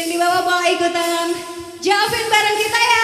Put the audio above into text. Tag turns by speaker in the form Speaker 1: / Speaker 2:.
Speaker 1: Yang di bawah boleh ikutan jawabin bareng kita ya.